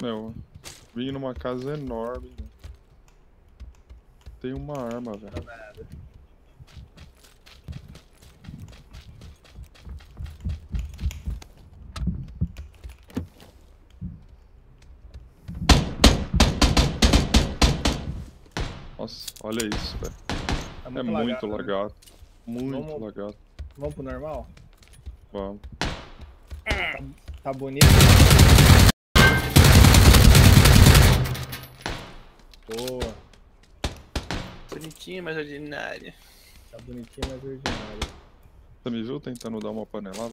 Meu, vim numa casa enorme. velho. Tem uma arma, velho. Nossa, olha isso, velho. Tá É muito lagado, né? lagado. Muito Vamos- lagado. Vamos pro normal? Vamos. Tá bonito. Boa. Bonitinha, mas ordinária. Tá bonitinho, mas ordinário. Você me viu tentando dar uma panelada?